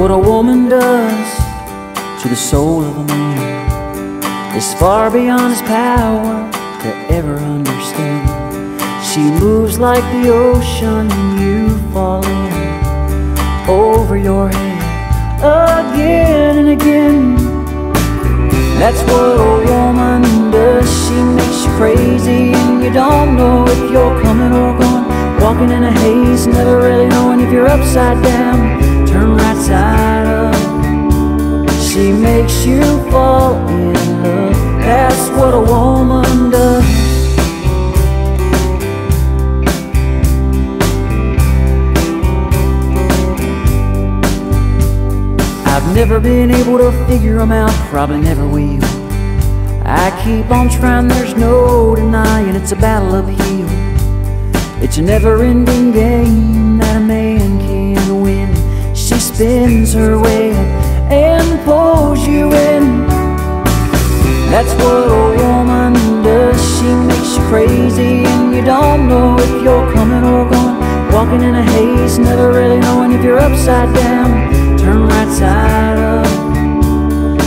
what a woman does to the soul of a man is far beyond his power to ever understand. She moves like the ocean and you fall in over your head again and again. That's what a woman does. She makes you crazy and you don't know if you're coming or going. Walking in a haze, never really knowing if you're upside down you fall in love. That's what a woman does. I've never been able to figure them out, probably never will. I keep on trying, there's no denying it's a battle uphill. It's a never ending game that a man can win She spins her way That's what a woman does. She makes you crazy and you don't know if you're coming or going. Walking in a haze, never really knowing if you're upside down. Turn right side up.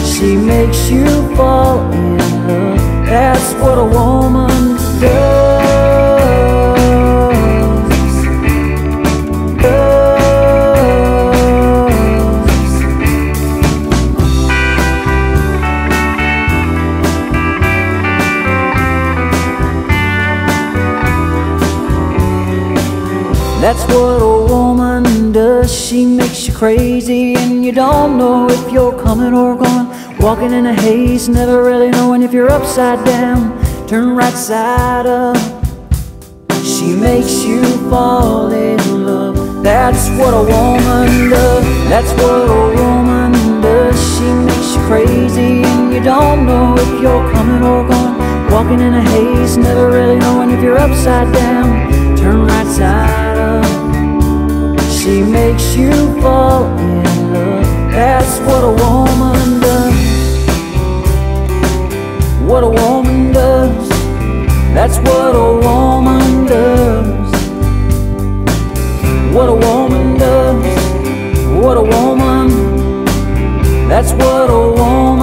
She makes you fall in love. That's what a woman That's what a woman does. She makes you crazy and you don't know if you're coming or going. Walking in a haze, never really knowing if you're upside down. Turn right side up. She makes you fall in love. That's what a woman does. That's what a woman does. She makes you crazy and you don't know if you're coming or going. Walking in a haze, never really knowing if you're upside down. Turn right side you fall in love. That's what a woman does. What a woman does. That's what a woman does. What a woman does. What a woman. That's what a woman